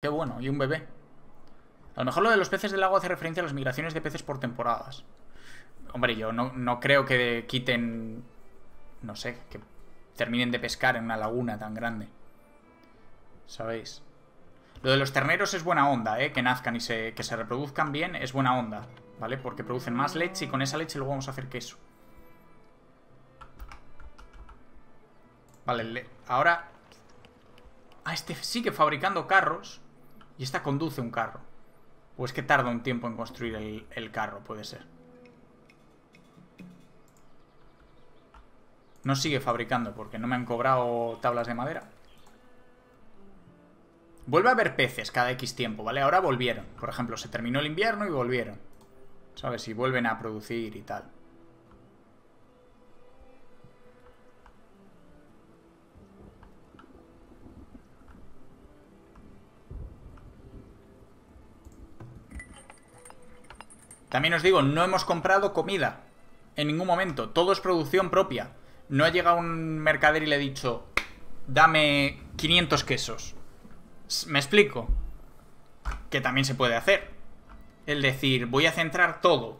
Qué bueno, y un bebé. A lo mejor lo de los peces del lago hace referencia a las migraciones de peces por temporadas. Hombre, yo no, no creo que quiten... No sé, que terminen de pescar en una laguna tan grande. ¿Sabéis? Lo de los terneros es buena onda, ¿eh? Que nazcan y se, que se reproduzcan bien es buena onda, ¿vale? Porque producen más leche y con esa leche luego vamos a hacer queso. Vale, ahora... Ah, este sigue fabricando carros y esta conduce un carro. O es que tarda un tiempo en construir el, carro, puede ser. No sigue fabricando porque no me han cobrado tablas de madera. Vuelve a haber peces cada X tiempo, ¿vale? Ahora volvieron. Por ejemplo, se terminó el invierno y volvieron. ¿Sabes? Y vuelven a producir y tal. También os digo, no hemos comprado comida. En ningún momento. Todo es producción propia. No ha llegado un mercader y le he dicho, dame 500 quesos. ¿Me explico? Que también se puede hacer. El decir, voy a centrar todo.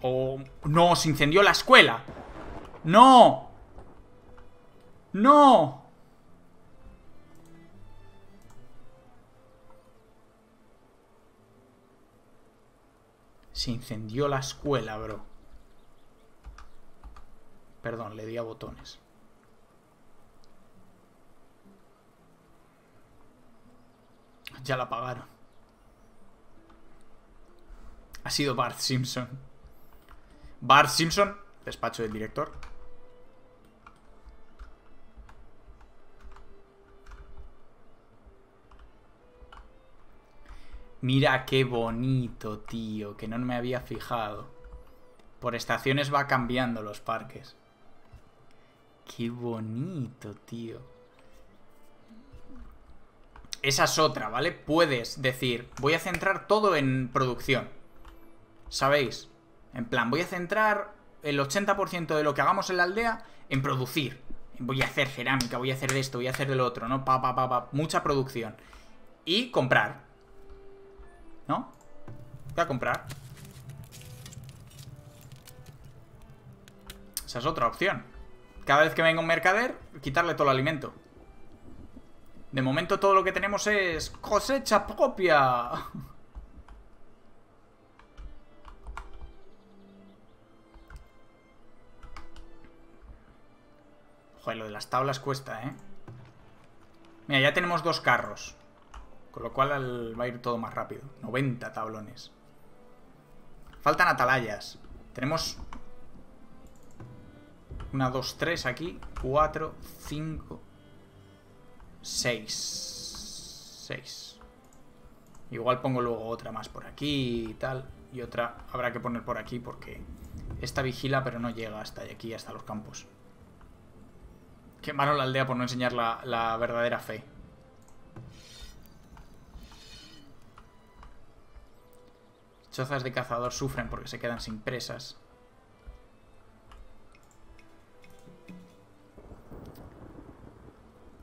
O, no, se incendió la escuela. No. No. Se incendió la escuela, bro. Perdón, le di a botones. Ya la apagaron. Ha sido Bart Simpson. Bart Simpson, despacho del director. Mira qué bonito, tío, que no me había fijado. Por estaciones va cambiando los parques. Qué bonito, tío. Esa es otra, ¿vale? Puedes decir, voy a centrar todo en producción. ¿Sabéis? En plan, voy a centrar el 80% de lo que hagamos en la aldea en producir. Voy a hacer cerámica, voy a hacer de esto, voy a hacer de lo otro, ¿no? Pa, pa, pa, pa. Mucha producción. Y comprar. ¿No? Voy a comprar. Esa es otra opción. Cada vez que venga un mercader, quitarle todo el alimento. De momento todo lo que tenemos es cosecha propia. Joder, lo de las tablas cuesta, ¿eh? Mira, ya tenemos dos carros. Con lo cual va a ir todo más rápido. 90 tablones. Faltan atalayas. Tenemos... Una, dos, tres aquí. Cuatro, cinco... 6. 6. Igual pongo luego otra más por aquí y tal. Y otra habrá que poner por aquí porque esta vigila pero no llega hasta aquí, hasta los campos. Quemaron la aldea por no enseñar la, la verdadera fe. Chozas de cazador sufren porque se quedan sin presas.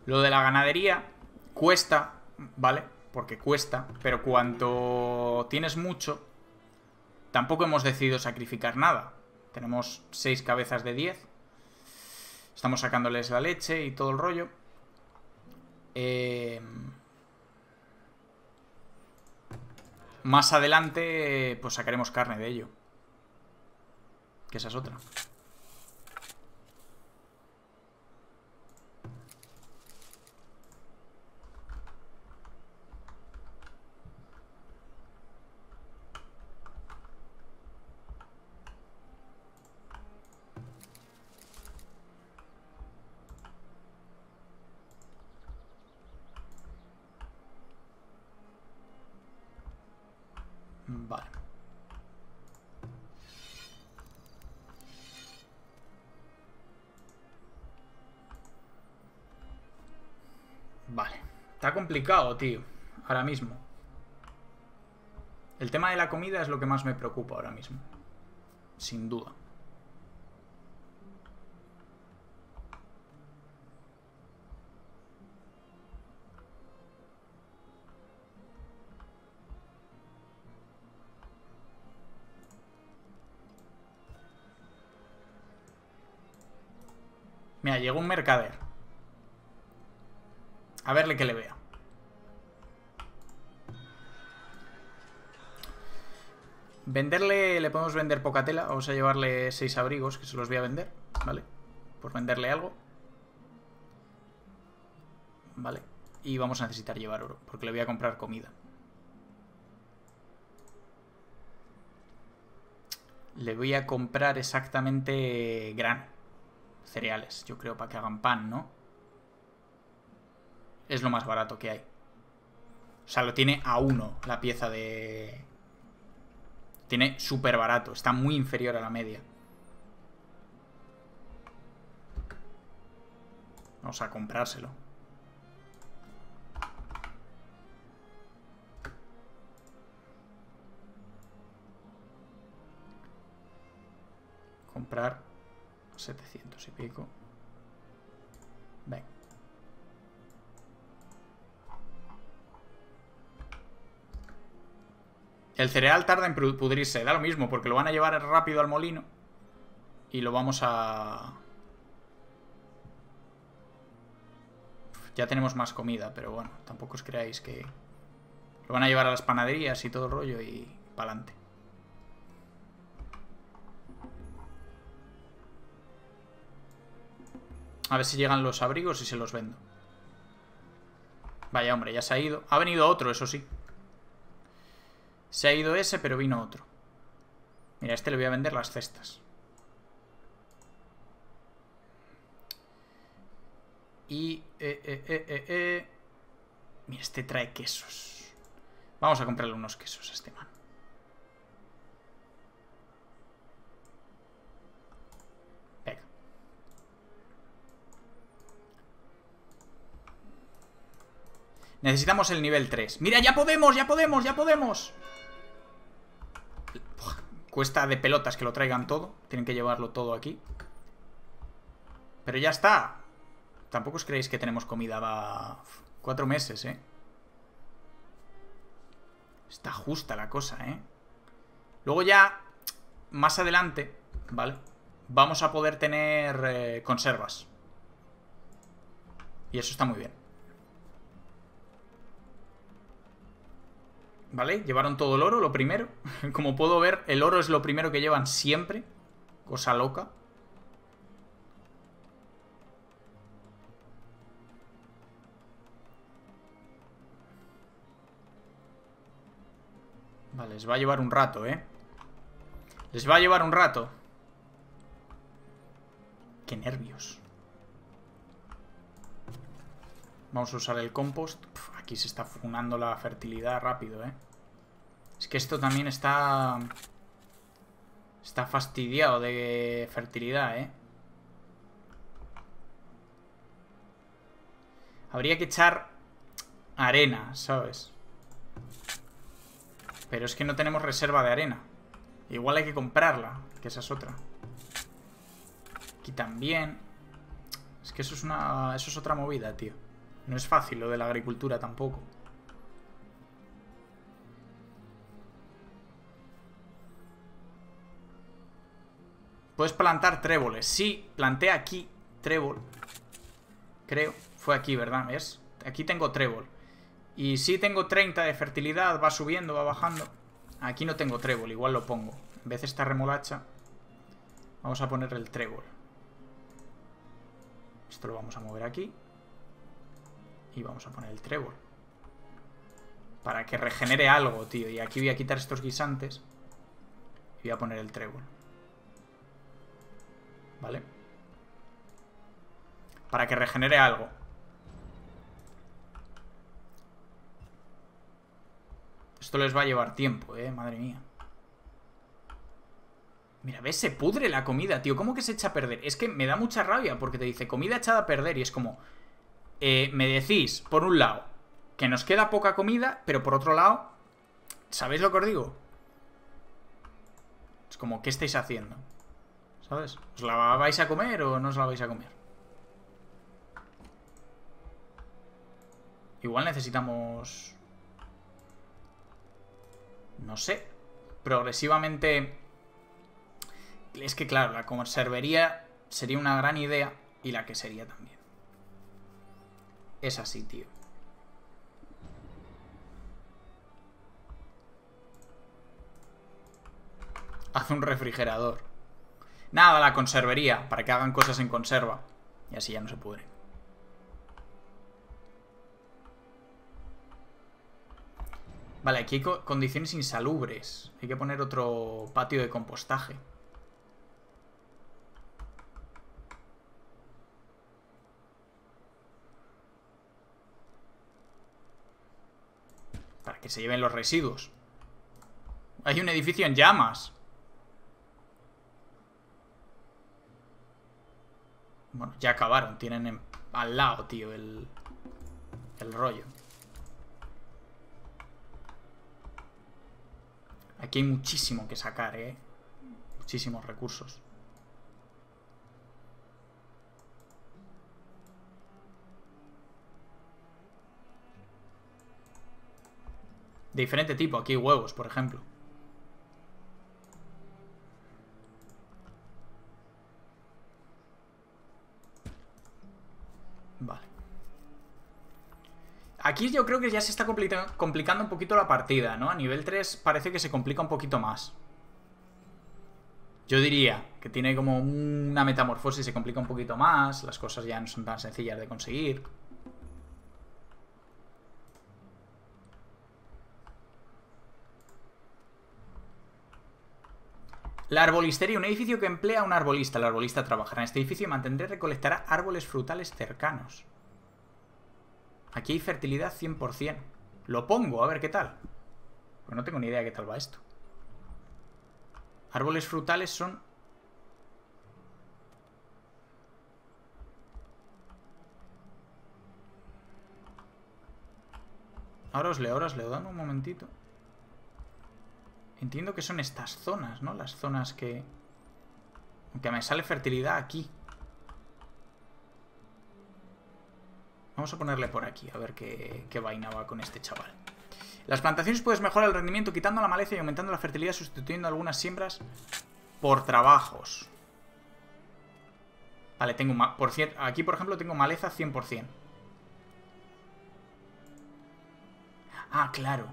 Lo de la ganadería cuesta, ¿vale? Porque cuesta, pero cuando tienes mucho, tampoco hemos decidido sacrificar nada. Tenemos 6 cabezas de 10. Estamos sacándoles la leche y todo el rollo. Eh... Más adelante, pues sacaremos carne de ello. Que esa es otra. complicado, tío. Ahora mismo. El tema de la comida es lo que más me preocupa ahora mismo. Sin duda. Mira, llegó un mercader. A verle que le vea. Venderle, le podemos vender poca tela. Vamos a llevarle seis abrigos que se los voy a vender, ¿vale? Por venderle algo. Vale. Y vamos a necesitar llevar oro, porque le voy a comprar comida. Le voy a comprar exactamente grano. Cereales, yo creo, para que hagan pan, ¿no? Es lo más barato que hay. O sea, lo tiene a uno la pieza de... Tiene súper barato. Está muy inferior a la media. Vamos a comprárselo. Comprar 700 y pico. Ven. El cereal tarda en pudrirse, da lo mismo, porque lo van a llevar rápido al molino. Y lo vamos a... Ya tenemos más comida, pero bueno, tampoco os creáis que... Lo van a llevar a las panaderías y todo el rollo y... para adelante. A ver si llegan los abrigos y se los vendo. Vaya, hombre, ya se ha ido. Ha venido otro, eso sí. Se ha ido ese, pero vino otro. Mira, a este le voy a vender las cestas. Y... Eh, eh, eh, eh, eh. Mira, este trae quesos. Vamos a comprarle unos quesos a este man. Venga. Necesitamos el nivel 3. ¡Mira, ya podemos, ya podemos, ya podemos! Cuesta de pelotas que lo traigan todo. Tienen que llevarlo todo aquí. Pero ya está. Tampoco os creéis que tenemos comida. Va... Cuatro meses, ¿eh? Está justa la cosa, ¿eh? Luego ya, más adelante, ¿vale? Vamos a poder tener eh, conservas. Y eso está muy bien. ¿Vale? Llevaron todo el oro, lo primero. Como puedo ver, el oro es lo primero que llevan siempre. Cosa loca. Vale, les va a llevar un rato, ¿eh? Les va a llevar un rato. Qué nervios. Vamos a usar el compost. aquí se está funando la fertilidad rápido, ¿eh? Es que esto también está... Está fastidiado de fertilidad, ¿eh? Habría que echar arena, ¿sabes? Pero es que no tenemos reserva de arena. Igual hay que comprarla, que esa es otra. Aquí también. Es que eso es una... Eso es otra movida, tío. No es fácil lo de la agricultura tampoco. Puedes plantar tréboles. Sí, planté aquí trébol. Creo. Fue aquí, ¿verdad? ¿Ves? Aquí tengo trébol. Y sí tengo 30 de fertilidad. Va subiendo, va bajando. Aquí no tengo trébol. Igual lo pongo. En vez de esta remolacha, vamos a poner el trébol. Esto lo vamos a mover aquí. Y vamos a poner el trébol. Para que regenere algo, tío. Y aquí voy a quitar estos guisantes. Y voy a poner el trébol. ¿Vale? Para que regenere algo. Esto les va a llevar tiempo, eh. Madre mía. Mira, ves, se pudre la comida, tío. ¿Cómo que se echa a perder? Es que me da mucha rabia porque te dice comida echada a perder y es como... Eh, me decís, por un lado, que nos queda poca comida, pero por otro lado, ¿sabéis lo que os digo? Es como, ¿qué estáis haciendo? ¿Sabes? ¿Os la vais a comer o no os la vais a comer? Igual necesitamos... No sé. Progresivamente... Es que claro, la conservería sería una gran idea Y la quesería también. Es así, tío. Haz un refrigerador. Nada, la conservería, para que hagan cosas en conserva. Y así ya no se pudren. Vale, aquí hay condiciones insalubres. Hay que poner otro patio de compostaje. Para que se lleven los residuos. Hay un edificio en llamas. Bueno, ya acabaron. Tienen al lado, tío, el, el rollo. Aquí hay muchísimo que sacar, ¿eh? Muchísimos recursos. De diferente tipo. Aquí huevos, por ejemplo. Aquí yo creo que ya se está complicando un poquito la partida, ¿no? A nivel 3 parece que se complica un poquito más. Yo diría que tiene como una metamorfosis, se complica un poquito más, las cosas ya no son tan sencillas de conseguir. La arbolistería, un edificio que emplea a un arbolista. El arbolista trabajará en este edificio y mantendrá y recolectará árboles frutales cercanos. Aquí hay fertilidad 100%. Lo pongo, a ver qué tal. Porque no tengo ni idea de qué tal va esto. Árboles frutales son... Ahora os leo, ahora os leo. Dame un momentito. Entiendo que son estas zonas, ¿no? Las zonas que... Aunque me sale fertilidad aquí. Vamos a ponerle por aquí, a ver qué, qué vaina va con este chaval. Las plantaciones puedes mejorar el rendimiento quitando la maleza y aumentando la fertilidad sustituyendo algunas siembras por trabajos. Vale, tengo... Por cierto, aquí por ejemplo tengo maleza 100%. Ah, claro.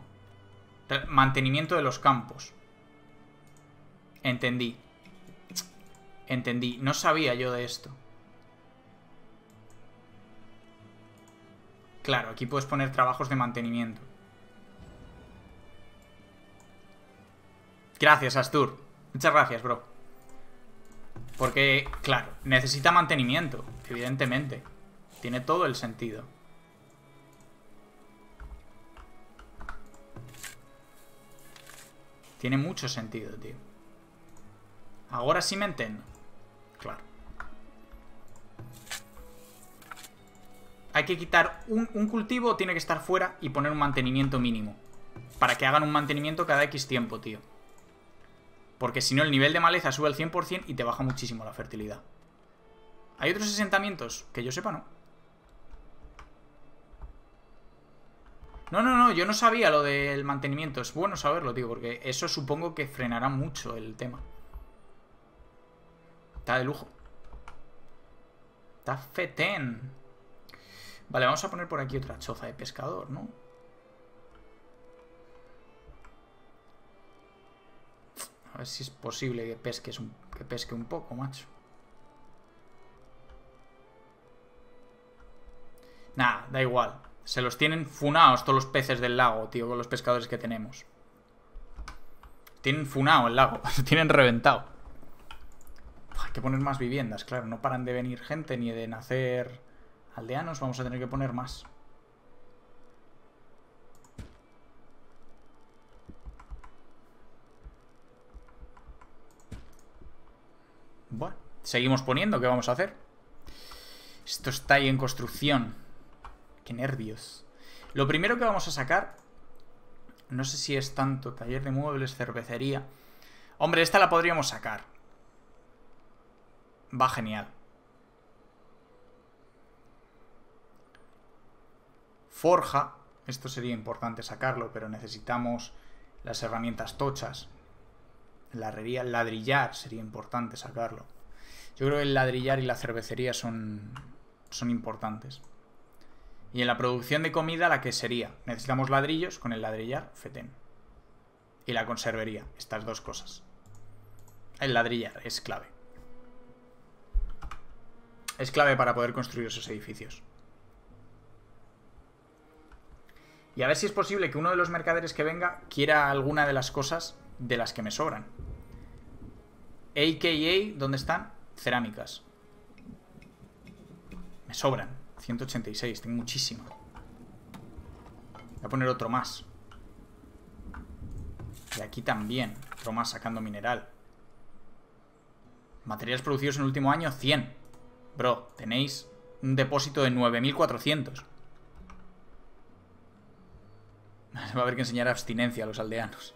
Mantenimiento de los campos. Entendí. Entendí. No sabía yo de esto. Claro, aquí puedes poner trabajos de mantenimiento. Gracias, Astur. Muchas gracias, bro. Porque, claro, necesita mantenimiento, evidentemente. Tiene todo el sentido. Tiene mucho sentido, tío. Ahora sí me entiendo. Hay que quitar un, cultivo, tiene que estar fuera y poner un mantenimiento mínimo. Para que hagan un mantenimiento cada X tiempo, tío. Porque si no, el nivel de maleza sube al 100% y te baja muchísimo la fertilidad. ¿Hay otros asentamientos? Que yo sepa, no. No, no, no, yo no sabía lo del mantenimiento. Es bueno saberlo, tío, porque eso supongo que frenará mucho el tema. Está de lujo. Está fetén. Vale, vamos a poner por aquí otra choza de pescador, ¿no? A ver si es posible que, pesques un, que pesque un poco, macho. Nada, da igual. Se los tienen funados todos los peces del lago, tío, con los pescadores que tenemos. Tienen funado el lago, tienen reventado. Hay que poner más viviendas, claro. No paran de venir gente ni de nacer Aldeanos vamos a tener que poner más. Bueno, seguimos poniendo, ¿qué vamos a hacer? Esto está ahí en construcción. Qué nervios. Lo primero que vamos a sacar... No sé si es tanto taller de muebles, cervecería... Hombre, esta la podríamos sacar. Va genial. Forja. Esto sería importante sacarlo, pero necesitamos las herramientas tochas. La herrería, ladrillar sería importante sacarlo. Yo creo que el ladrillar y la cervecería son, son importantes. Y en la producción de comida, la que sería, necesitamos ladrillos, con el ladrillar, fetén. Y la conservería, estas dos cosas. El ladrillar es clave. Es clave para poder construir esos edificios. Y a ver si es posible que uno de los mercaderes que venga quiera alguna de las cosas de las que me sobran. AKA, ¿dónde están? Cerámicas. Me sobran. 186, tengo muchísimo. Voy a poner otro más. Y aquí también. Otro más sacando mineral. Materiales producidos en el último año, 100. Bro, tenéis un depósito de 9400. Va a haber que enseñar abstinencia a los aldeanos.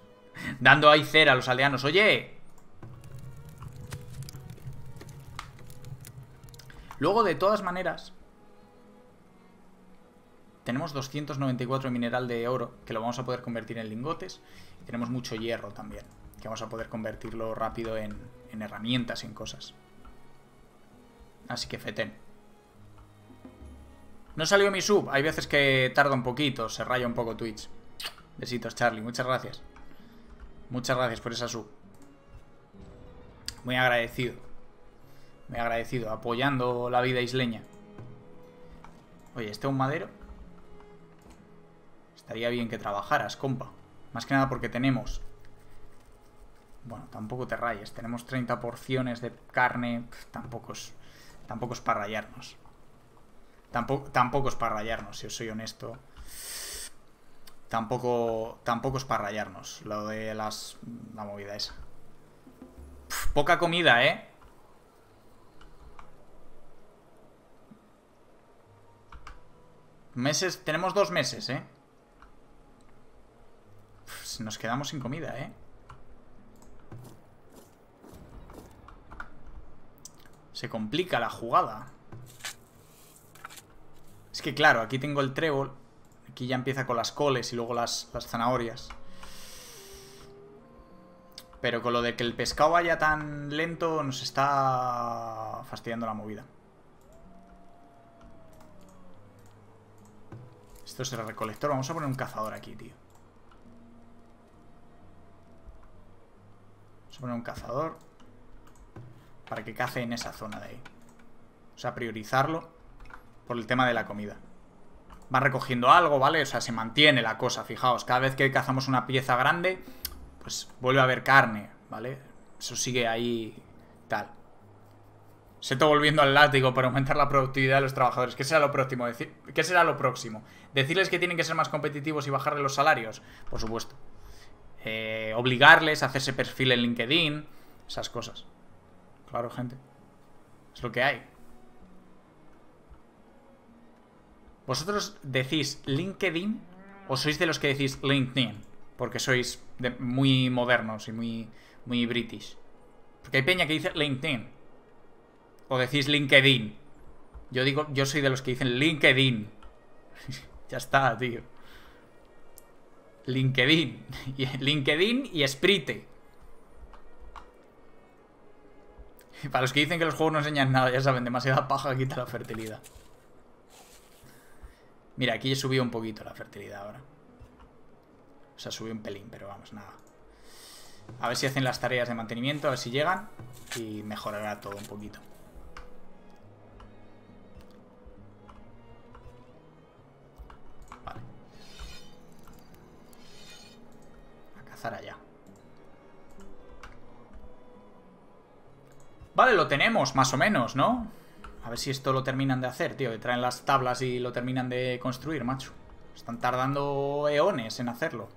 Dando ahí cera a los aldeanos. Oye. Luego, de todas maneras, tenemos 294 mineral de oro, que lo vamos a poder convertir en lingotes. Y tenemos mucho hierro también, que vamos a poder convertirlo rápido en, en herramientas y en cosas. Así que feten. No salió mi sub. Hay veces que tarda un poquito, se raya un poco Twitch. Besitos, Charlie. Muchas gracias. Muchas gracias por esa sub. Muy agradecido. Muy agradecido. Apoyando la vida isleña. Oye, ¿este es un madero? Estaría bien que trabajaras, compa. Más que nada porque tenemos... Bueno, tampoco te rayes. Tenemos 30 porciones de carne. tampoco es... Tampoco es para rayarnos. Tampoco, tampoco es para rayarnos, si os soy honesto. Tampoco, tampoco es para rayarnos lo de las, la movida esa. poca comida, ¿eh? Meses, tenemos dos meses, ¿eh? nos quedamos sin comida, ¿eh? Se complica la jugada. Es que claro, aquí tengo el trébol Aquí ya empieza con las coles y luego las, zanahorias. Pero con lo de que el pescado vaya tan lento nos está fastidiando la movida. Esto es el recolector. Vamos a poner un cazador aquí, tío. Vamos a poner un cazador. Para que cace en esa zona de ahí. O sea, priorizarlo por el tema de la comida va recogiendo algo, ¿vale? O sea, se mantiene la cosa, fijaos. Cada vez que cazamos una pieza grande, pues vuelve a haber carne, ¿vale? Eso sigue ahí tal. Se está volviendo al látigo para aumentar la productividad de los trabajadores. ¿Qué será lo próximo? ¿Qué será lo próximo? ¿Decirles que tienen que ser más competitivos y bajarle los salarios? Por supuesto. Eh, obligarles a hacerse perfil en LinkedIn. Esas cosas. Claro, gente. Es lo que hay. ¿Vosotros decís LinkedIn o sois de los que decís LinkedIn? Porque sois muy modernos y muy, muy british. Porque hay peña que dice LinkedIn. O decís LinkedIn. Yo digo, yo soy de los que dicen LinkedIn. ya está, tío. LinkedIn. LinkedIn y Sprite. Para los que dicen que los juegos no enseñan nada, ya saben, demasiada paja quita la fertilidad. Mira, aquí he subido un poquito la fertilidad ahora. O sea, subió un pelín, pero vamos, nada. A ver si hacen las tareas de mantenimiento, a ver si llegan. Y mejorará todo un poquito. Vale. A cazar allá. Vale, lo tenemos, más o menos, ¿no? A ver si esto lo terminan de hacer, tío. Que traen las tablas y lo terminan de construir, macho. Están tardando eones en hacerlo.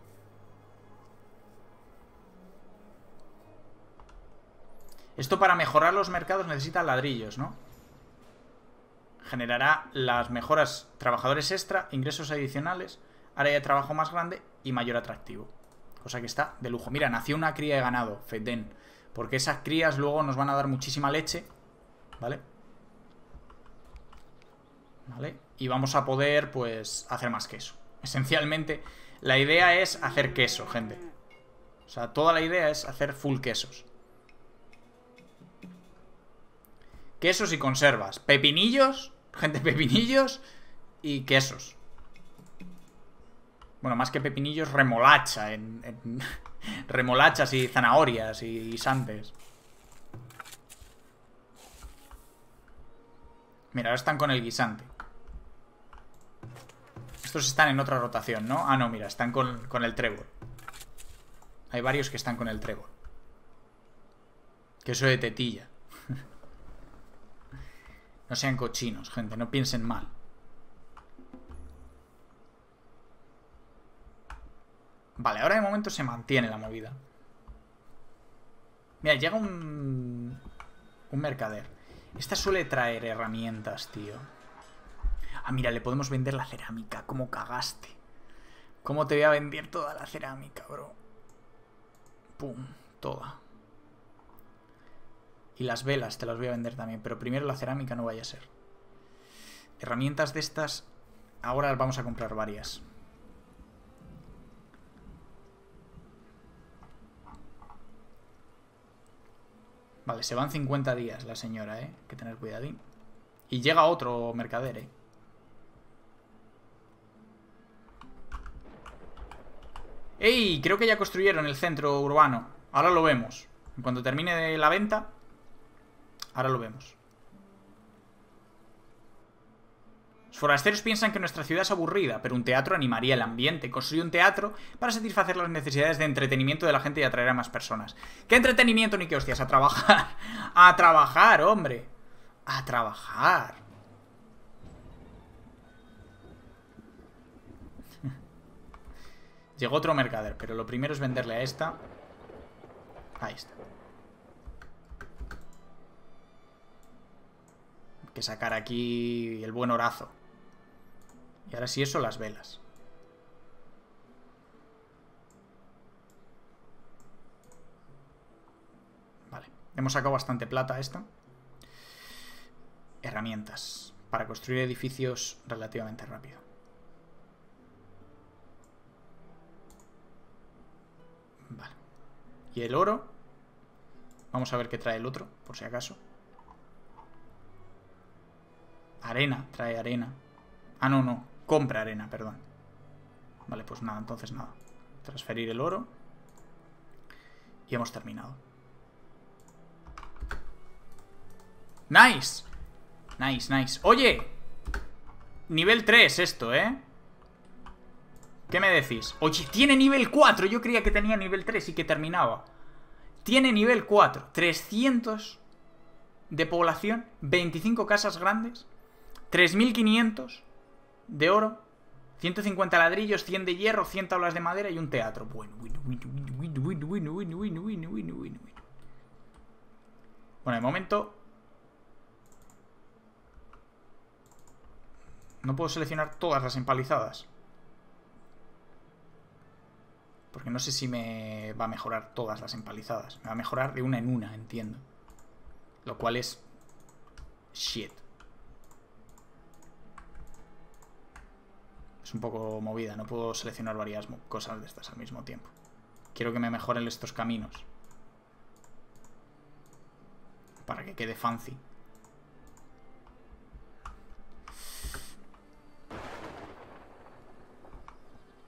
Esto para mejorar los mercados necesita ladrillos, ¿no? Generará las mejoras trabajadores extra, ingresos adicionales, área de trabajo más grande y mayor atractivo. Cosa que está de lujo. Mira, nació una cría de ganado, Feden. Porque esas crías luego nos van a dar muchísima leche, ¿vale? ¿Vale? Y vamos a poder, pues, hacer más queso. Esencialmente, la idea es hacer queso, gente. O sea, toda la idea es hacer full quesos. Quesos y conservas. Pepinillos, gente pepinillos y quesos. Bueno, más que pepinillos, remolacha. En, remolachas y zanahorias y guisantes. Mira, ahora están con el guisante. Estos están en otra rotación, ¿no? Ah, no, mira, están con, con el trébol. Hay varios que están con el trébol. Queso de tetilla. no sean cochinos, gente, no piensen mal. Vale, ahora de momento se mantiene la movida. Mira, llega un... Un mercader. Esta suele traer herramientas, tío. Ah, mira, le podemos vender la cerámica. ¿Cómo cagaste? ¿Cómo te voy a vender toda la cerámica, bro? Pum, toda. Y las velas te las voy a vender también. Pero primero la cerámica no vaya a ser. Herramientas de estas... Ahora vamos a comprar varias. Vale, se van 50 días la señora, ¿eh? Hay que tener cuidadín. Y llega otro mercader, ¿eh? ¡Ey! Creo que ya construyeron el centro urbano. Ahora lo vemos. En cuanto termine la venta, ahora lo vemos. forasteros piensan que nuestra ciudad es aburrida, pero un teatro animaría el ambiente. Construye un teatro para satisfacer las necesidades de entretenimiento de la gente y atraer a más personas. ¿Qué entretenimiento ni qué hostias? A trabajar. A trabajar, hombre. A trabajar. Llegó otro mercader, pero lo primero es venderle a esta. Ahí está. Que sacar aquí el buen orazo. Y ahora sí eso, las velas. Vale. Hemos sacado bastante plata esta. Herramientas. Para construir edificios relativamente rápido. Vale. Y el oro. Vamos a ver qué trae el otro, por si acaso. Arena, trae arena. Ah, no, no. Compra arena, perdón. Vale, pues nada, entonces nada. Transferir el oro. Y hemos terminado. ¡Nice! Nice, nice. ¡Oye! Nivel 3 esto, ¿eh? ¿Qué me decís? Oye, tiene nivel 4. Yo creía que tenía nivel 3 y que terminaba. Tiene nivel 4. 300 de población. 25 casas grandes. 3500 de oro, 150 ladrillos, 100 de hierro, 100 tablas de madera y un teatro. Bueno, Bueno, de momento... No puedo seleccionar todas las empalizadas. Porque no sé si me va a mejorar todas las empalizadas. Me va a mejorar de una en una, entiendo. Lo cual es... Shit. Es un poco movida, no puedo seleccionar varias cosas de estas al mismo tiempo. Quiero que me mejoren estos caminos. Para que quede fancy.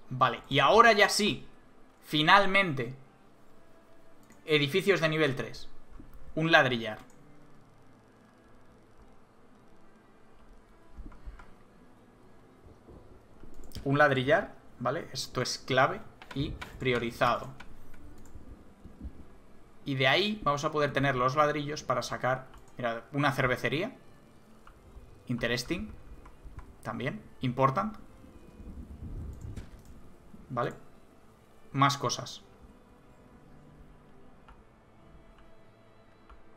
Vale, y ahora ya sí. Finalmente. Edificios de nivel 3. Un ladrillar. un ladrillar, ¿vale? Esto es clave y priorizado. Y de ahí vamos a poder tener los ladrillos para sacar, mira, una cervecería. Interesting. También. Important. ¿Vale? Más cosas.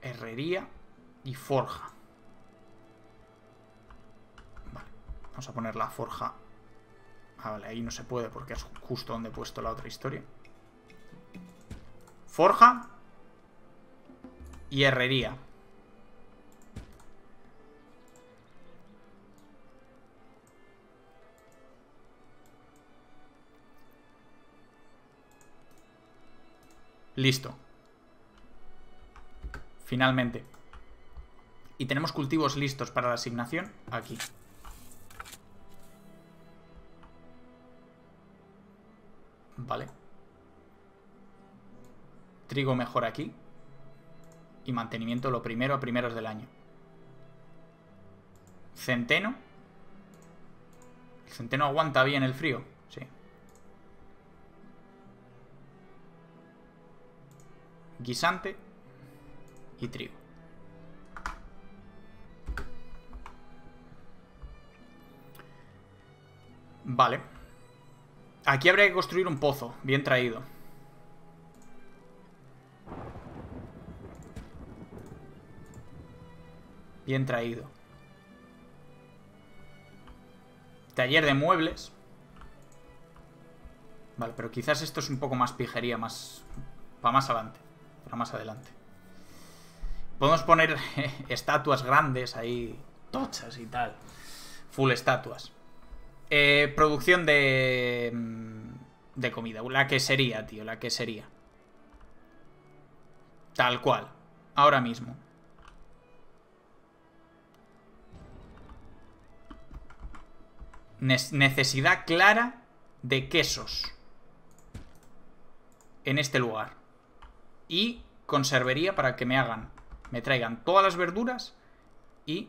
Herrería y forja. Vale. Vamos a poner la forja Ah, vale, ahí no se puede porque es justo donde he puesto la otra historia. Forja. Y herrería. Listo. Finalmente. Y tenemos cultivos listos para la asignación aquí. Vale. Trigo mejor aquí. Y mantenimiento lo primero a primeros del año. Centeno. El centeno aguanta bien el frío. Guisante. Y trigo. Vale. Aquí habría que construir un pozo, bien traído. Bien traído. Taller de muebles. Vale, pero quizás esto es un poco más pijería, más... Para más adelante. Para más adelante. Podemos poner estatuas grandes ahí, tochas y tal. Full estatuas. Eh, producción de... Mm, de comida. La que sería, tío, la que sería. Tal cual. Ahora mismo. necesidad clara de quesos. En este lugar. Y conservería para que me hagan... Me traigan todas las verduras y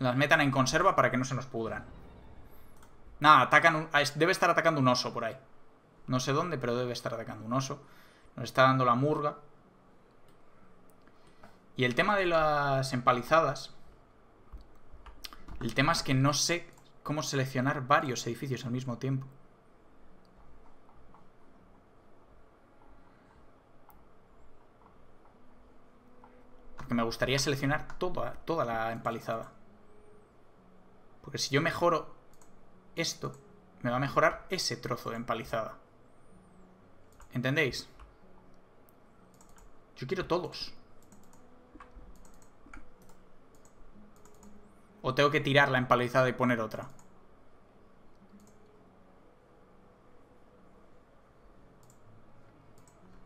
las metan en conserva para que no se nos pudran. Nada, atacan un, debe estar atacando un oso por ahí. No sé dónde, pero debe estar atacando un oso. Nos está dando la murga. Y el tema de las empalizadas... El tema es que no sé cómo seleccionar varios edificios al mismo tiempo. Porque me gustaría seleccionar toda, toda la empalizada. Porque si yo mejoro esto, me va a mejorar ese trozo de empalizada. ¿Entendéis? Yo quiero todos. ¿O tengo que tirar la empalizada y poner otra?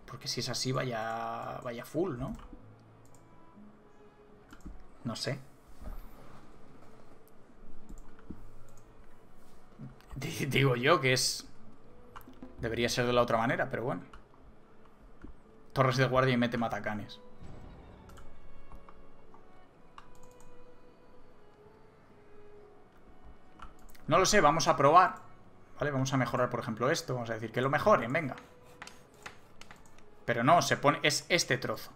Porque si es así, vaya, vaya full, ¿no? No sé. Digo yo que es... Debería ser de la otra manera, pero bueno. Torres de guardia y mete matacanes. No lo sé, vamos a probar. ¿Vale? Vamos a mejorar, por ejemplo, esto. Vamos a decir que lo mejoren, venga. Pero no, se pone... Es este trozo.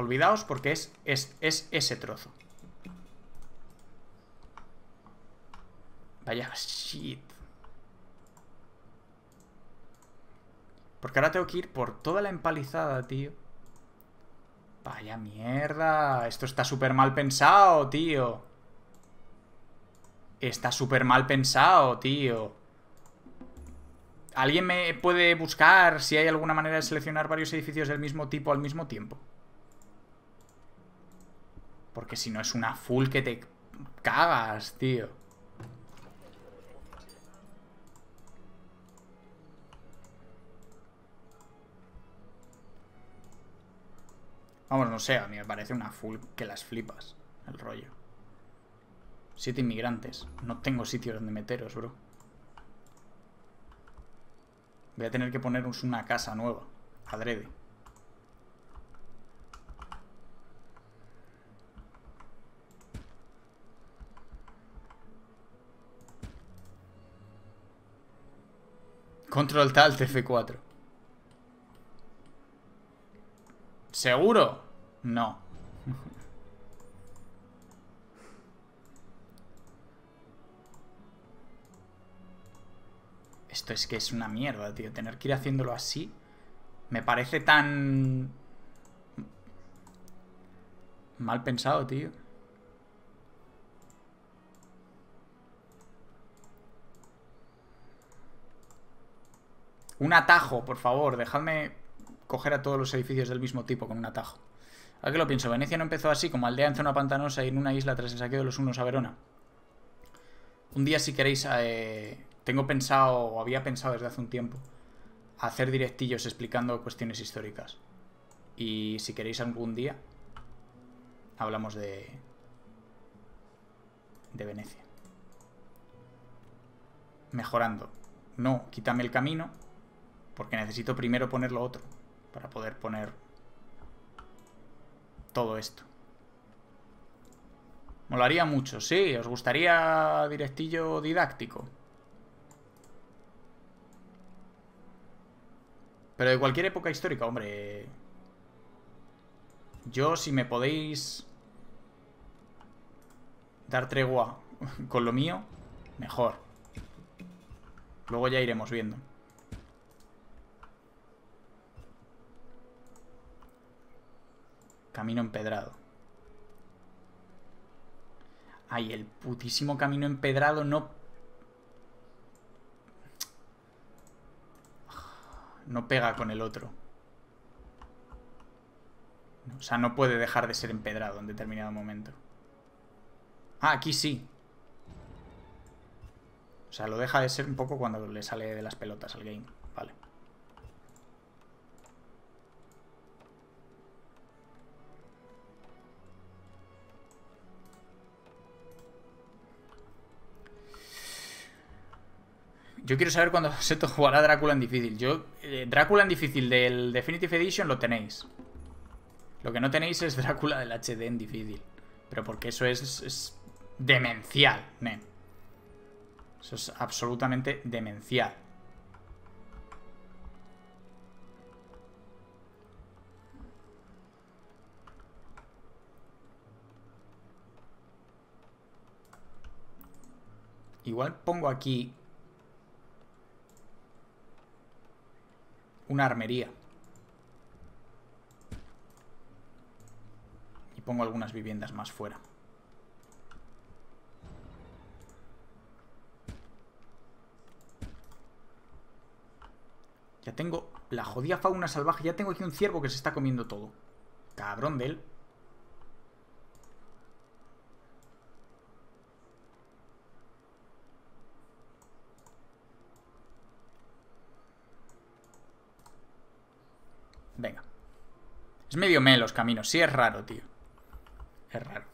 Olvidaos porque es, es, es ese trozo. Vaya shit. Porque ahora tengo que ir por toda la empalizada, tío. Vaya mierda. Esto está súper mal pensado, tío. Está súper mal pensado, tío. ¿Alguien me puede buscar si hay alguna manera de seleccionar varios edificios del mismo tipo al mismo tiempo? Porque si no es una full que te cagas, tío. Vamos, no sé, a mí me parece una full que las flipas, el rollo. Siete inmigrantes. No tengo sitio donde meteros, bro. Voy a tener que poneros una casa nueva. Adrede. Control tal TF4. ¿Seguro? No. Esto es que es una mierda, tío. Tener que ir haciéndolo así me parece tan... Mal pensado, tío. Un atajo, por favor. Dejadme coger a todos los edificios del mismo tipo con un atajo. ¿A qué lo pienso? Venecia no empezó así, como aldea en zona pantanosa y en una isla tras el saqueo de los unos a Verona. Un día, si queréis, eh, tengo pensado, o había pensado desde hace un tiempo, hacer directillos explicando cuestiones históricas. Y si queréis algún día, hablamos de... De Venecia. Mejorando. No, quítame el camino. Porque necesito primero poner lo otro. Para poder poner todo esto. Molaría mucho, sí. ¿Os gustaría directillo didáctico? Pero de cualquier época histórica, hombre. Yo, si me podéis dar tregua con lo mío, mejor. Luego ya iremos viendo. Camino empedrado. Ay, el putísimo camino empedrado no... No pega con el otro. O sea, no puede dejar de ser empedrado en determinado momento. Ah, aquí sí. O sea, lo deja de ser un poco cuando le sale de las pelotas al game. Yo quiero saber cuándo Seto jugará Drácula en difícil. Yo, eh, Drácula en difícil del Definitive Edition lo tenéis. Lo que no tenéis es Drácula del HD en difícil. Pero porque eso es, es demencial, men. Eso es absolutamente demencial. Igual pongo aquí una armería. Y pongo algunas viviendas más fuera. Ya tengo la jodida fauna salvaje. Ya tengo aquí un ciervo que se está comiendo todo. Cabrón de él. Venga. Es medio me los caminos. Sí, es raro, tío. Es raro.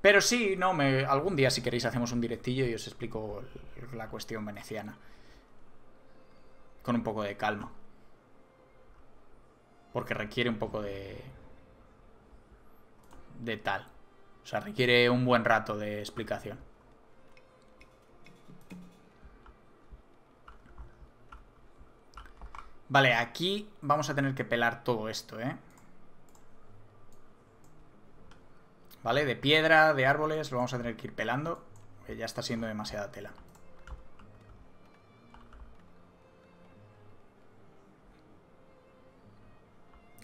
Pero sí, no, me, algún día si queréis hacemos un directillo y os explico la cuestión veneciana. Con un poco de calma. Porque requiere un poco de... De tal. O sea, requiere un buen rato de explicación. Vale, aquí vamos a tener que pelar todo esto, ¿eh? ¿Vale? De piedra, de árboles, lo vamos a tener que ir pelando. Que ya está siendo demasiada tela.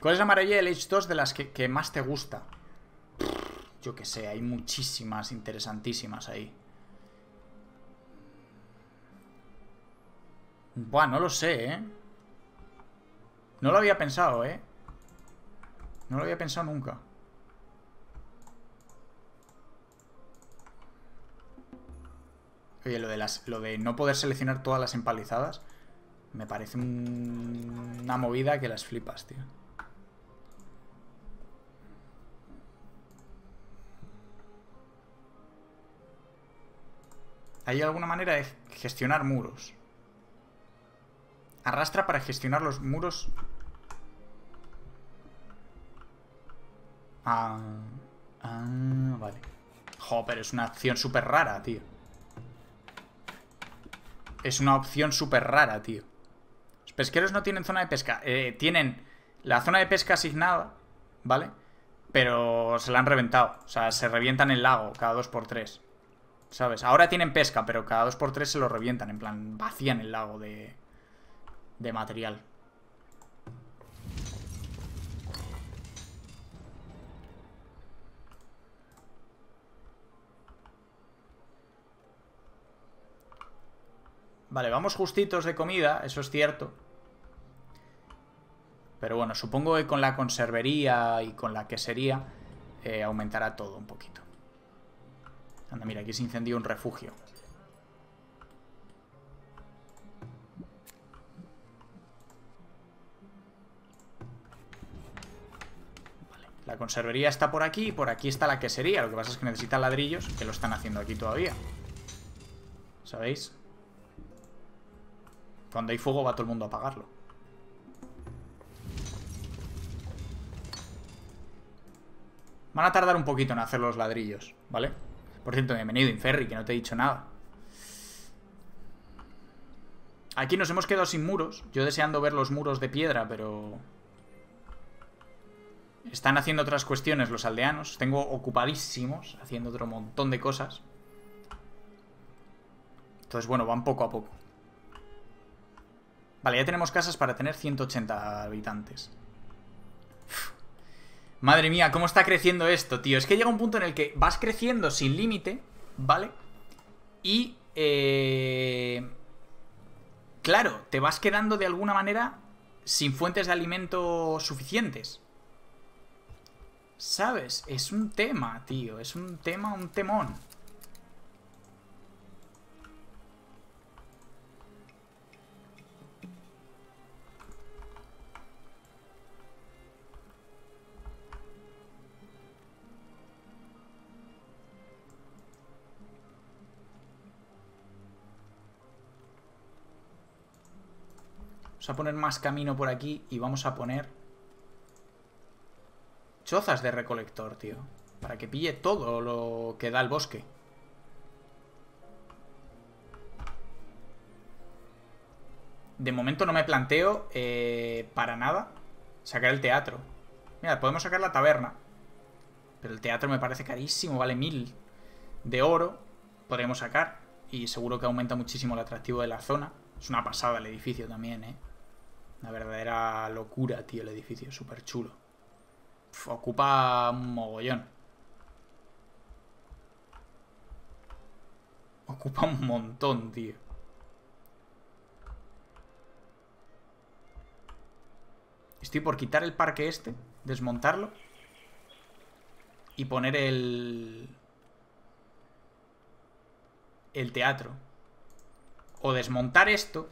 ¿Cuál es la maravilla del Age 2 de las que, más te gusta? Yo que sé, hay muchísimas interesantísimas ahí. Buah, no lo sé, ¿eh? No lo había pensado, ¿eh? No lo había pensado nunca. Oye, lo de, no poder seleccionar todas las empalizadas me parece una movida que las flipas, tío. ¿Hay alguna manera de gestionar muros? Arrastra para gestionar los muros. Ah, ah vale. Jo, pero es una acción súper rara, tío. Es una opción súper rara, tío. Los pesqueros no tienen zona de pesca. Eh, tienen la zona de pesca asignada, ¿vale? Pero se la han reventado. O sea, se revientan el lago cada dos por tres. ¿Sabes? Ahora tienen pesca, pero cada dos por tres se lo revientan. En plan, vacían el lago de, de material. Vale, vamos justitos de comida, eso es cierto. Pero bueno, supongo que con la conservería y con la quesería eh, aumentará todo un poquito. Anda, mira, aquí se incendió un refugio. La conservería está por aquí y por aquí está la quesería. Lo que pasa es que necesitan ladrillos, que lo están haciendo aquí todavía. ¿Sabéis? Cuando hay fuego va todo el mundo a apagarlo. Van a tardar un poquito en hacer los ladrillos, ¿vale? Por cierto, bienvenido, Inferri, que no te he dicho nada. Aquí nos hemos quedado sin muros. Yo deseando ver los muros de piedra, pero... Están haciendo otras cuestiones los aldeanos. Tengo ocupadísimos, haciendo otro montón de cosas. Entonces, bueno, van poco a poco. Vale, ya tenemos casas para tener 180 habitantes. Madre mía, cómo está creciendo esto, tío. Es que llega un punto en el que vas creciendo sin límite, ¿vale? Y... Eh... Claro, te vas quedando de alguna manera sin fuentes de alimento suficientes. ¿Sabes? Es un tema, tío. Es un tema, un temón. Vamos a poner más camino por aquí y vamos a poner... Chozas de recolector, tío. Para que pille todo lo que da el bosque. De momento no me planteo eh, para nada sacar el teatro. Mira, podemos sacar la taberna. Pero el teatro me parece carísimo, vale mil de oro. Podríamos sacar. Y seguro que aumenta muchísimo el atractivo de la zona. Es una pasada el edificio también, ¿eh? Una verdadera locura, tío, el edificio. Súper chulo. ocupa un mogollón. Ocupa un montón, tío. Estoy por quitar el parque este, desmontarlo y poner el... el teatro. O desmontar esto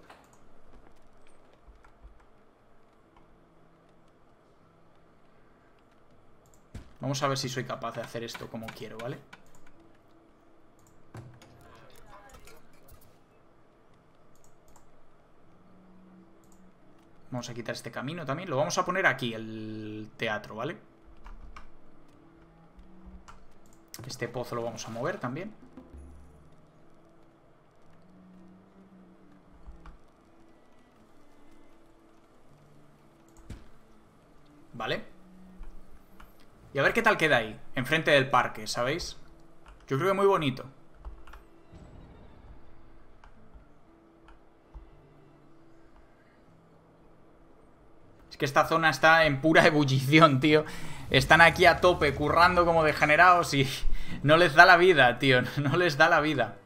Vamos a ver si soy capaz de hacer esto como quiero, ¿vale? Vamos a quitar este camino también. Lo vamos a poner aquí, el teatro, ¿vale? Este pozo lo vamos a mover también. Vale. Y a ver qué tal queda ahí, enfrente del parque, ¿sabéis? Yo creo que muy bonito. Es que esta zona está en pura ebullición, tío. Están aquí a tope, currando como degenerados y no les da la vida, tío. No les da la vida.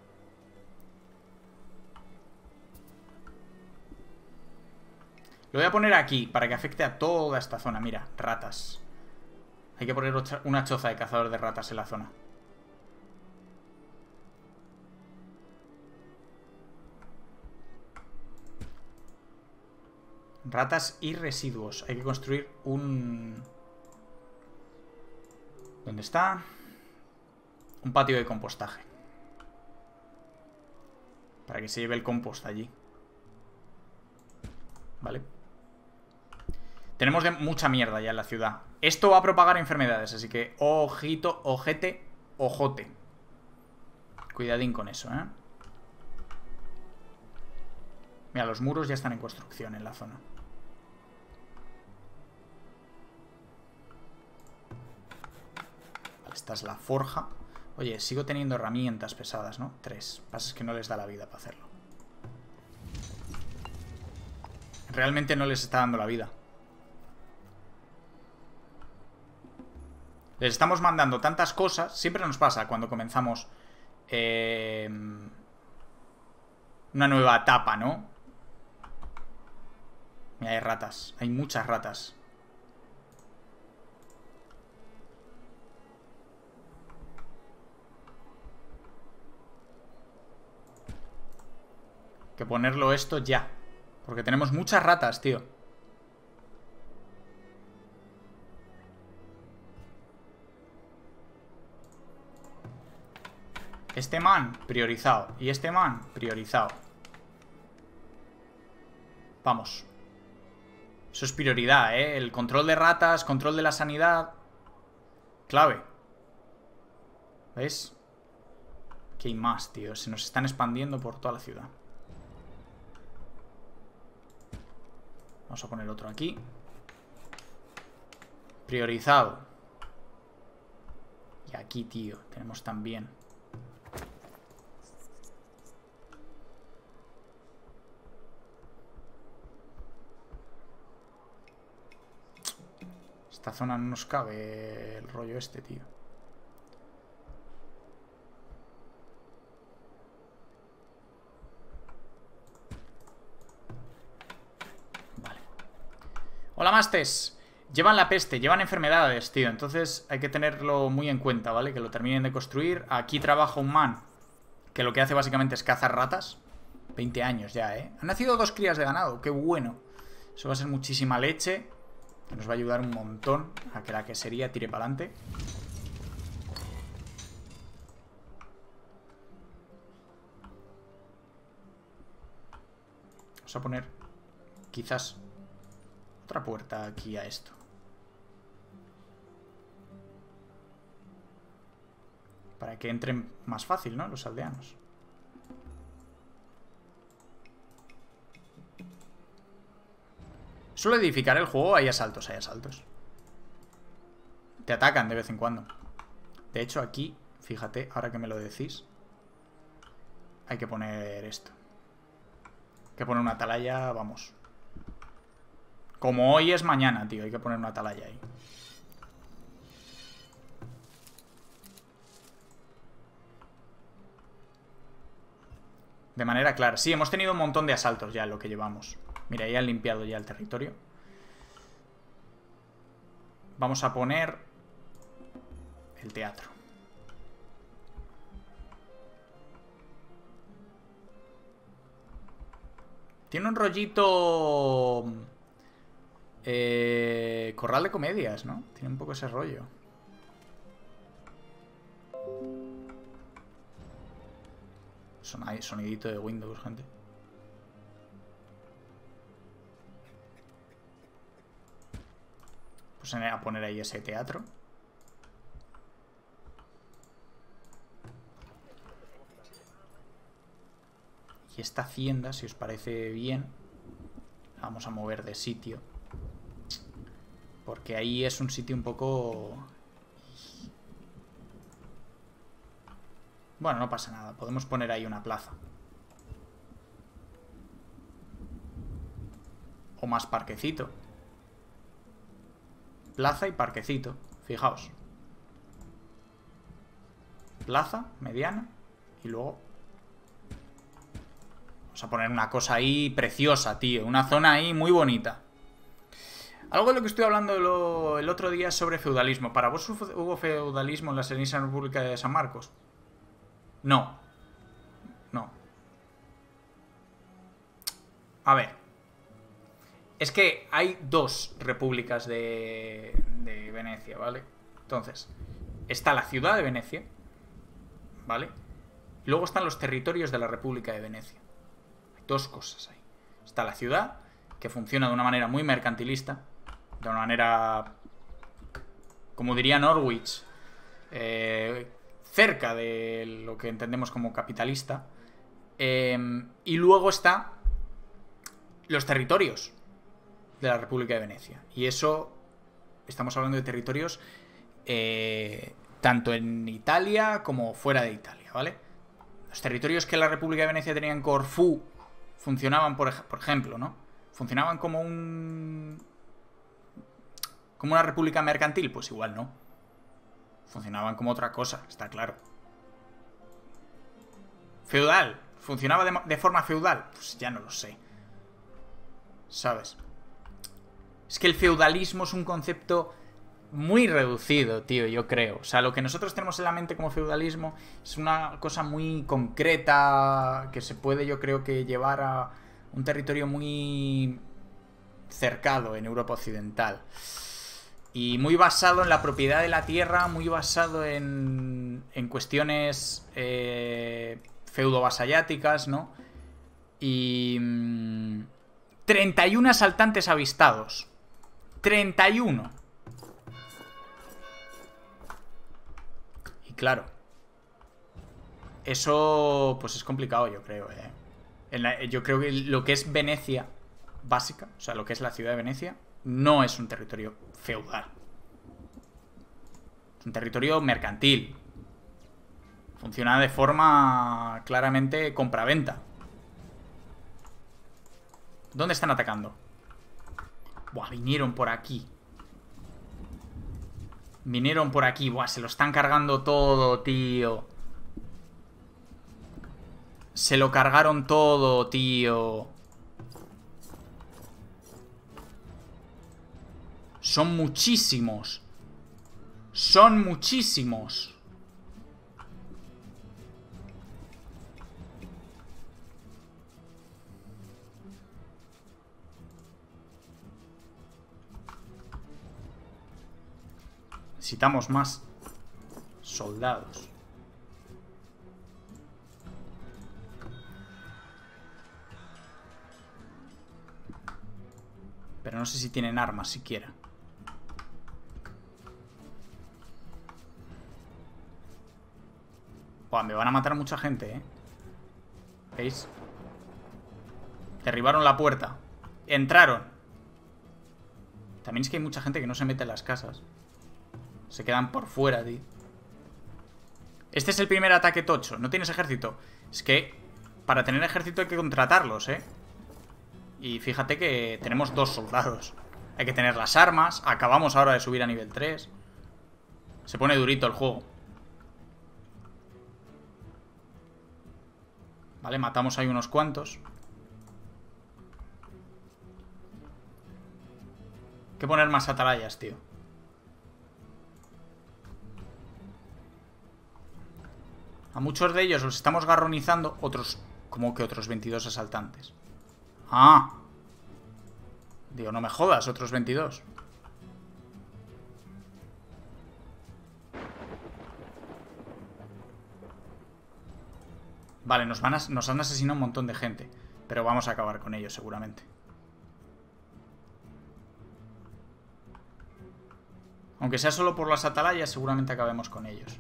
Lo voy a poner aquí para que afecte a toda esta zona. Mira, ratas. Hay que poner una choza de cazador de ratas en la zona. Ratas y residuos. Hay que construir un... ¿Dónde está? Un patio de compostaje. Para que se lleve el compost allí. Vale. Tenemos mucha mierda ya en la ciudad. Esto va a propagar enfermedades, así que ojito, ojete, ojote. Cuidadín con eso, ¿eh? Mira, los muros ya están en construcción en la zona. esta es la forja. Oye, sigo teniendo herramientas pesadas, ¿no? Tres. Pasa es que no les da la vida para hacerlo. Realmente no les está dando la vida. Les estamos mandando tantas cosas. Siempre nos pasa cuando comenzamos eh, una nueva etapa, ¿no? Mira, hay ratas. Hay muchas ratas. que ponerlo esto ya. Porque tenemos muchas ratas, tío. Este man, priorizado. Y este man, priorizado. Vamos. Eso es prioridad, ¿eh? El control de ratas, control de la sanidad. Clave. ¿Ves? Que hay más, tío. Se nos están expandiendo por toda la ciudad. Vamos a poner otro aquí. Priorizado. Y aquí, tío, tenemos también. Esta zona no nos cabe el rollo este, tío. Vale. Hola, Mastes. Llevan la peste, llevan enfermedades, tío. Entonces hay que tenerlo muy en cuenta, ¿vale? Que lo terminen de construir. Aquí trabaja un man que lo que hace básicamente es cazar ratas. 20 años ya, ¿eh? Han nacido dos crías de ganado, qué bueno. Eso va a ser muchísima leche. Que nos va a ayudar un montón a que la quesería tire para adelante. Vamos a poner quizás otra puerta aquí a esto. Para que entren más fácil, ¿no? Los aldeanos. Suele edificar el juego, hay asaltos, hay asaltos. Te atacan de vez en cuando. De hecho, aquí, fíjate, ahora que me lo decís, hay que poner esto. Hay que poner una atalaya, vamos. Como hoy es mañana, tío, hay que poner una atalaya ahí. De manera clara. Sí, hemos tenido un montón de asaltos ya lo que llevamos. Mira, ya han limpiado ya el territorio. Vamos a poner el teatro. Tiene un rollito... Eh, corral de comedias, ¿no? Tiene un poco ese rollo. sonidito de Windows, gente. Pues a poner ahí ese teatro. Y esta hacienda, si os parece bien, vamos a mover de sitio. Porque ahí es un sitio un poco... Bueno, no pasa nada. Podemos poner ahí una plaza. O más parquecito. Plaza y parquecito. Fijaos. Plaza, mediana. Y luego... Vamos a poner una cosa ahí preciosa, tío. Una zona ahí muy bonita. Algo de lo que estoy hablando el otro día sobre feudalismo. ¿Para vos hubo feudalismo en la Serenísima República de San Marcos? No. No. A ver. Es que hay dos repúblicas de, de Venecia, ¿vale? Entonces, está la ciudad de Venecia, ¿vale? Luego están los territorios de la República de Venecia. Hay dos cosas ahí. Está la ciudad, que funciona de una manera muy mercantilista, de una manera, como diría Norwich, eh, cerca de lo que entendemos como capitalista. Em, y luego está los territorios de la República de Venecia. Y eso, estamos hablando de territorios eh, tanto en Italia como fuera de Italia, ¿vale? Los territorios que la República de Venecia tenía en Corfú funcionaban, por, por ejemplo, ¿no? Funcionaban como un ¿Como una república mercantil? Pues igual no. Funcionaban como otra cosa, está claro. Feudal. ¿Funcionaba de, forma feudal? Pues ya no lo sé. ¿Sabes? Es que el feudalismo es un concepto muy reducido, tío, yo creo. O sea, lo que nosotros tenemos en la mente como feudalismo es una cosa muy concreta que se puede, yo creo, que llevar a un territorio muy cercado en Europa Occidental. Y muy basado en la propiedad de la tierra, muy basado en, en cuestiones eh, feudo-vasalláticas, ¿no? Y... 31 mm, asaltantes avistados. 31. Y claro. Eso, pues es complicado, yo creo, ¿eh? yo creo que lo que es Venecia básica, o sea, lo que es la ciudad de Venecia, no es un territorio feudal. Es un territorio mercantil. Funciona de forma claramente compraventa. ¿Dónde están atacando? Buah, vinieron por aquí. Vinieron por aquí. Buah, se lo están cargando todo, tío. Se lo cargaron todo, tío. Son muchísimos. Son muchísimos. Necesitamos más soldados. Pero no sé si tienen armas siquiera. me van a matar mucha gente, ¿eh? ¿Veis? Derribaron la puerta. Entraron. También es que hay mucha gente que no se mete en las casas. Se quedan por fuera, tío. Este es el primer ataque tocho. ¿No tienes ejército? Es que para tener ejército hay que contratarlos, ¿eh? Y fíjate que tenemos dos soldados. Hay que tener las armas. Acabamos ahora de subir a nivel 3. Se pone durito el juego. Vale, matamos ahí unos cuantos. Hay que poner más atalayas, tío. A muchos de ellos los estamos garronizando, otros, como que otros 22 asaltantes. Ah. Digo, no me jodas, otros 22. Vale, nos, van nos han asesinado un montón de gente. Pero vamos a acabar con ellos seguramente. Aunque sea solo por las atalayas, seguramente acabemos con ellos.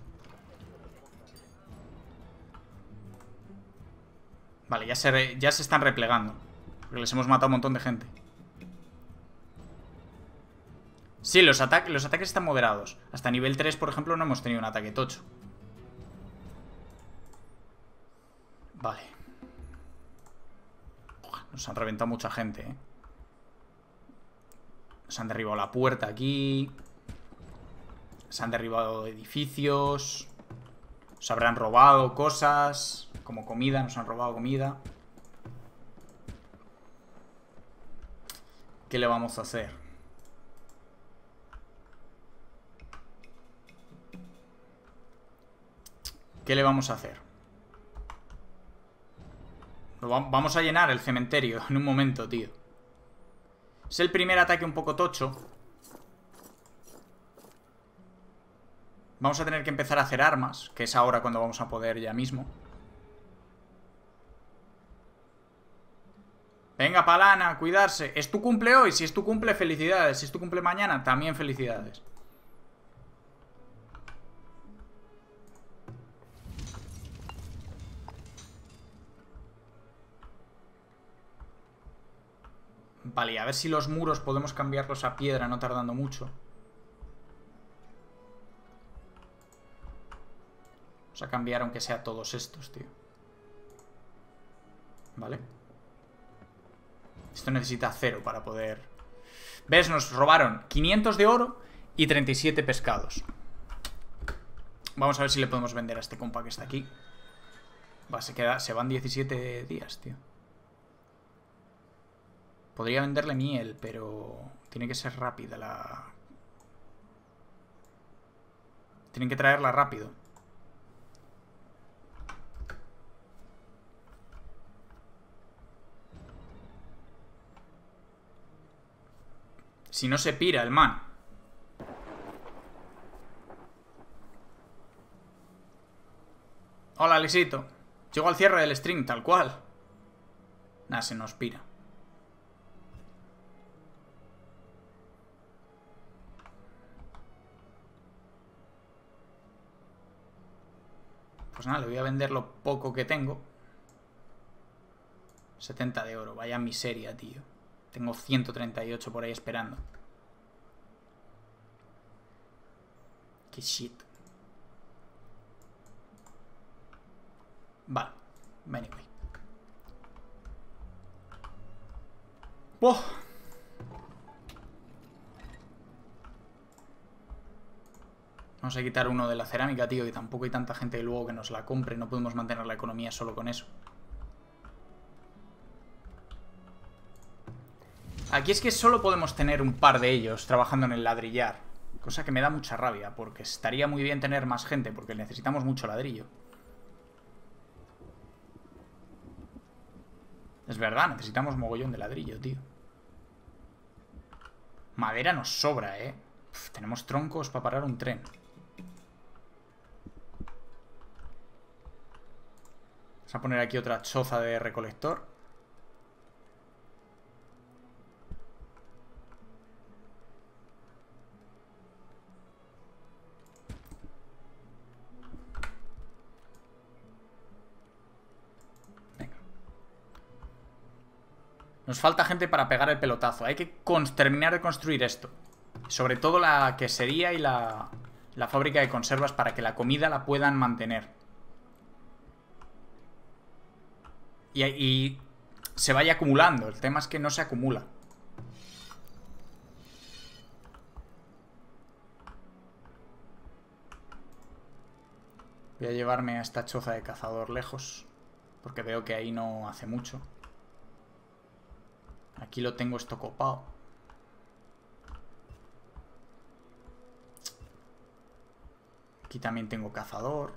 Vale, ya se, ya se están replegando. Porque les hemos matado un montón de gente. Sí, los, los ataques están moderados. Hasta nivel 3, por ejemplo, no hemos tenido un ataque tocho. Vale. Nos han reventado mucha gente, ¿eh? Se han derribado la puerta aquí. Se han derribado edificios. Se habrán robado cosas. Como comida, nos han robado comida. ¿Qué le vamos a hacer? ¿Qué le vamos a hacer? Vamos a llenar el cementerio en un momento, tío. Es el primer ataque un poco tocho. Vamos a tener que empezar a hacer armas, que es ahora cuando vamos a poder ya mismo. Venga, palana, cuidarse. ¿Es tu cumple hoy? Si es tu cumple, felicidades. Si es tu cumple mañana, también felicidades. Vale, y a ver si los muros podemos cambiarlos a piedra no tardando mucho. Vamos a cambiar aunque sea todos estos, tío. Vale. Esto necesita cero para poder... ¿Ves? Nos robaron 500 de oro y 37 pescados. Vamos a ver si le podemos vender a este compa que está aquí. Va, se, queda, se van 17 días, tío. Podría venderle miel, pero tiene que ser rápida la... Tienen que traerla rápido. Si no se pira el man. Hola, Lisito. Llego al cierre del stream, tal cual. Nah, se nos pira. Pues nada, le voy a vender lo poco que tengo. 70 de oro, vaya miseria, tío. Tengo 138 por ahí esperando. Qué shit. Vale, anyway. ¡Oh! Vamos a quitar uno de la cerámica, tío, y tampoco hay tanta gente luego que nos la compre. No podemos mantener la economía solo con eso. Aquí es que solo podemos tener un par de ellos trabajando en el ladrillar. Cosa que me da mucha rabia, porque estaría muy bien tener más gente, porque necesitamos mucho ladrillo. Es verdad, necesitamos mogollón de ladrillo, tío. Madera nos sobra, ¿eh? tenemos troncos para parar un tren. Vamos a poner aquí otra choza de recolector. Nos falta gente para pegar el pelotazo. Hay que terminar de construir esto. Sobre todo la quesería y la, la fábrica de conservas para que la comida la puedan mantener. Y, y se vaya acumulando. El tema es que no se acumula. Voy a llevarme a esta choza de cazador lejos. Porque veo que ahí no hace mucho. Aquí lo tengo esto copado. Aquí también tengo cazador.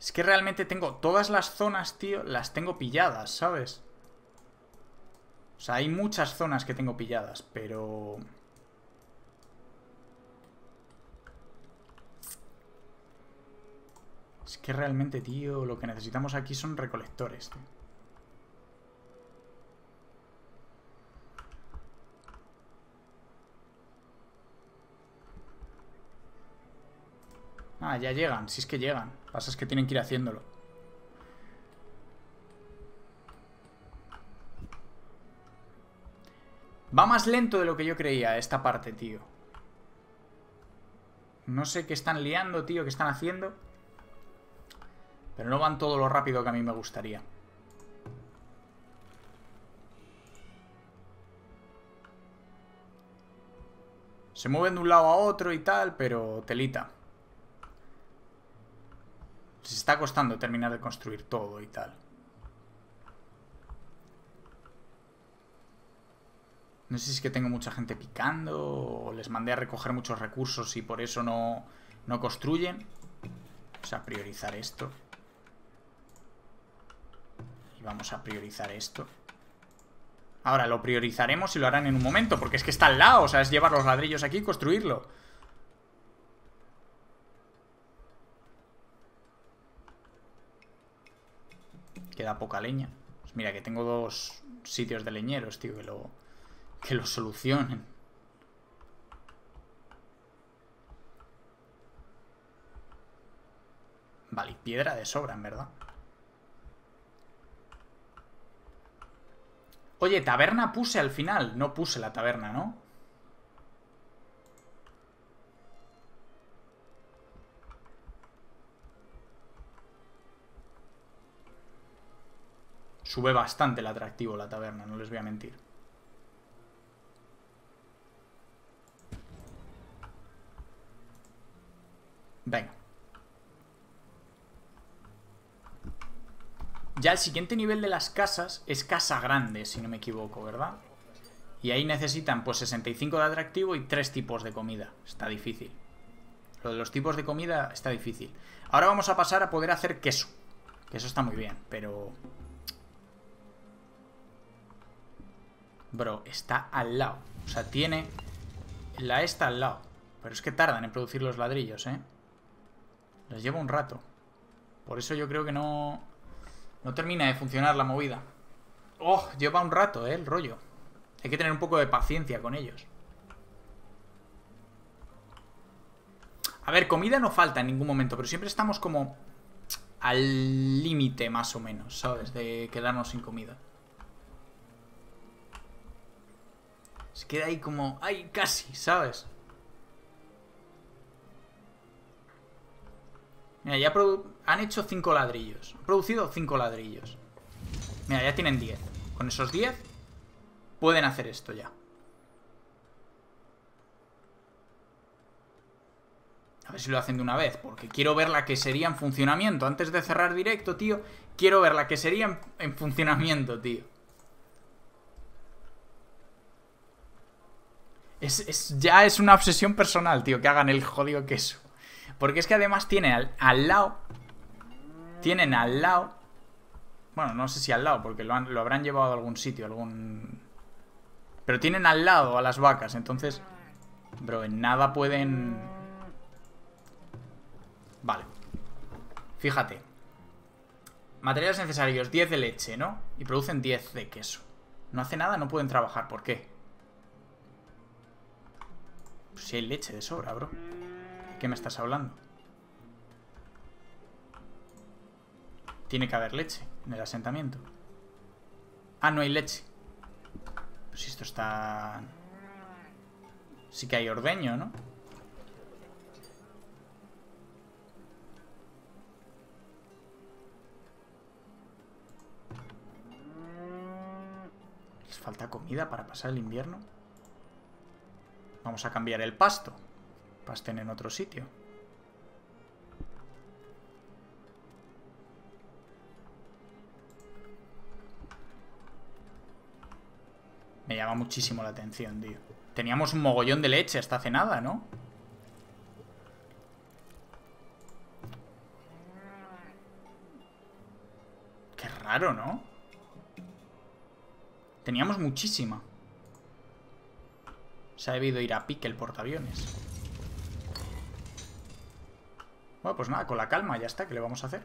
Es que realmente tengo todas las zonas, tío, las tengo pilladas, ¿sabes? O sea, hay muchas zonas que tengo pilladas, pero... Es que realmente, tío, lo que necesitamos aquí son recolectores, tío. Ah, ya llegan, si es que llegan. Pasa es que tienen que ir haciéndolo. Va más lento de lo que yo creía esta parte, tío. No sé qué están liando, tío, qué están haciendo. Pero no van todo lo rápido que a mí me gustaría. Se mueven de un lado a otro y tal, pero telita. Se está costando terminar de construir todo y tal. No sé si es que tengo mucha gente picando o les mandé a recoger muchos recursos y por eso no, no construyen. Vamos a priorizar esto. Y vamos a priorizar esto. Ahora, lo priorizaremos y lo harán en un momento, porque es que está al lado, o sea, es llevar los ladrillos aquí y construirlo. Queda poca leña. Pues mira, que tengo dos sitios de leñeros, tío, que lo, que lo solucionen. Vale, piedra de sobra, en verdad. Oye, taberna puse al final. No puse la taberna, ¿no? Sube bastante el atractivo la taberna, no les voy a mentir. Venga. Ya el siguiente nivel de las casas es casa grande, si no me equivoco, ¿verdad? Y ahí necesitan pues 65 de atractivo y tres tipos de comida. Está difícil. Lo de los tipos de comida está difícil. Ahora vamos a pasar a poder hacer queso. Que eso está muy bien, pero Bro, está al lado. O sea, tiene... La está al lado. Pero es que tardan en producir los ladrillos, ¿eh? Les lleva un rato. Por eso yo creo que no... No termina de funcionar la movida. Oh, lleva un rato, eh, el rollo. Hay que tener un poco de paciencia con ellos. A ver, comida no falta en ningún momento, pero siempre estamos como al límite más o menos, ¿sabes? De quedarnos sin comida. Se queda ahí como... ¡Ay, casi! ¿Sabes? Mira, ya han hecho 5 ladrillos. Han producido 5 ladrillos. Mira, ya tienen 10. Con esos 10 pueden hacer esto ya. A ver si lo hacen de una vez, porque quiero ver la que sería en funcionamiento. Antes de cerrar directo, tío, quiero ver la que sería en, funcionamiento, tío. Es, ya es una obsesión personal, tío, que hagan el jodido queso. Porque es que además tienen al, al lado... Tienen al lado... Bueno, no sé si al lado, porque lo, lo habrán llevado a algún sitio, algún... Pero tienen al lado a las vacas, entonces... Bro, en nada pueden Vale. Fíjate. Materiales necesarios, 10 de leche, ¿no? Y producen 10 de queso. No hace nada, no pueden trabajar. ¿Por qué? Si hay leche de sobra, bro. ¿De qué me estás hablando? Tiene que haber leche en el asentamiento. Ah, no hay leche. Pues esto está... Sí que hay ordeño, ¿no? falta comida para pasar el invierno. Vamos a cambiar el pasto. Pasten en otro sitio. Me llama muchísimo la atención, tío. Teníamos un mogollón de leche hasta hace nada, ¿no? Qué raro, ¿no? Teníamos muchísima. Se ha debido ir a pique el portaaviones. Bueno, pues nada, con la calma ya está. ¿Qué le vamos a hacer?